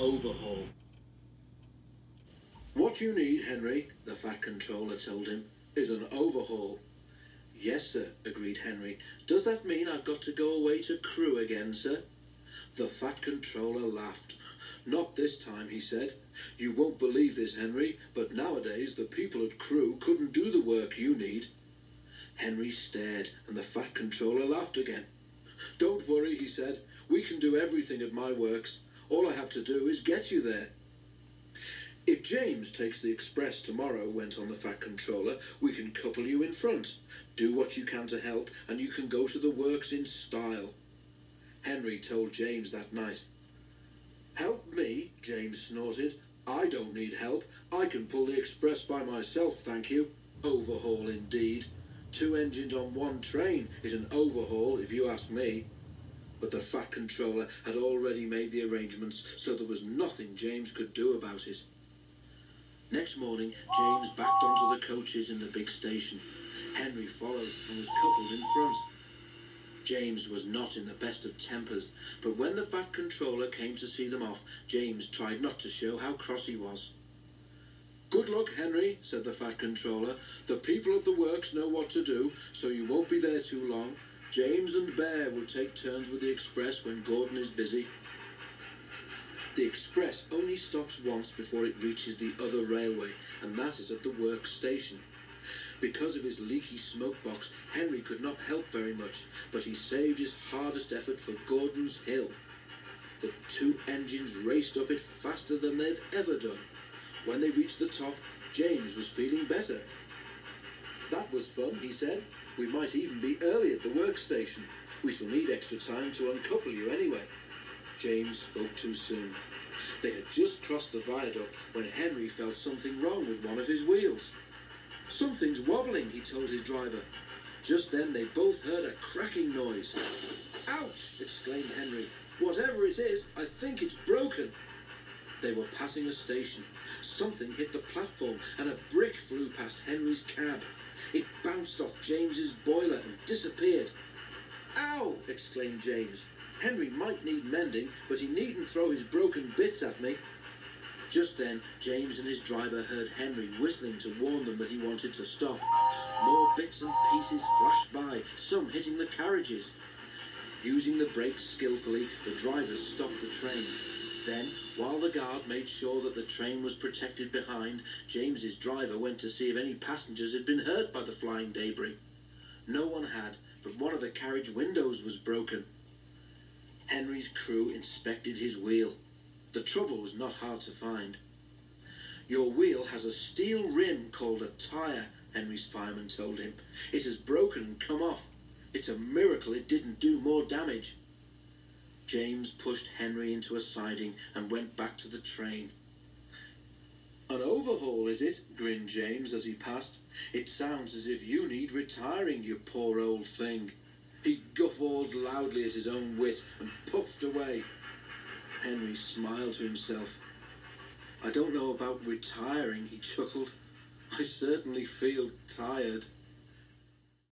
overhaul. What you need, Henry, the Fat Controller told him, is an overhaul. Yes, sir, agreed Henry. Does that mean I've got to go away to Crewe again, sir? The Fat Controller laughed. Not this time, he said. You won't believe this, Henry, but nowadays the people at Crewe couldn't do the work you need. Henry stared, and the Fat Controller laughed again. Don't worry, he said. We can do everything at my works. All I have to do is get you there. If James takes the express tomorrow, went on the Fat Controller, we can couple you in front. Do what you can to help, and you can go to the works in style. Henry told James that night. Help me, James snorted. I don't need help. I can pull the express by myself, thank you. Overhaul indeed. Two engines on one train is an overhaul, if you ask me. But the Fat Controller had already made the arrangements, so there was nothing James could do about it. Next morning, James backed onto the coaches in the big station. Henry followed and was coupled in front. James was not in the best of tempers, but when the Fat Controller came to see them off, James tried not to show how cross he was. Good luck, Henry, said the Fat Controller. The people at the works know what to do, so you won't be there too long. James and Bear will take turns with the express when Gordon is busy. The express only stops once before it reaches the other railway, and that is at the works station. Because of his leaky smoke box, Henry could not help very much, but he saved his hardest effort for Gordon's Hill. The two engines raced up it faster than they'd ever done. When they reached the top, James was feeling better. That was fun, he said. We might even be early at the workstation. We shall need extra time to uncouple you anyway. James spoke too soon. They had just crossed the viaduct when Henry felt something wrong with one of his wheels. Something's wobbling, he told his driver. Just then they both heard a cracking noise. Ouch! exclaimed Henry. Whatever it is, I think it's broken. They were passing a station. Something hit the platform and a brick flew past Henry's cab. It bounced off James's boiler and disappeared. Ow! exclaimed James. Henry might need mending, but he needn't throw his broken bits at me. Just then, James and his driver heard Henry whistling to warn them that he wanted to stop. More bits and pieces flashed by, some hitting the carriages. Using the brakes skillfully, the drivers stopped the train. Then, while the guard made sure that the train was protected behind, James's driver went to see if any passengers had been hurt by the flying debris. No one had, but one of the carriage windows was broken. Henry's crew inspected his wheel. The trouble was not hard to find. Your wheel has a steel rim called a tyre, Henry's fireman told him. It has broken and come off. It's a miracle it didn't do more damage. James pushed Henry into a siding and went back to the train. An overhaul, is it? grinned James as he passed. It sounds as if you need retiring, you poor old thing. He guffawed loudly at his own wit and puffed away. Henry smiled to himself. I don't know about retiring, he chuckled. I certainly feel tired.